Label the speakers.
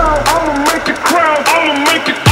Speaker 1: crown, I'ma make it crown, I'ma make it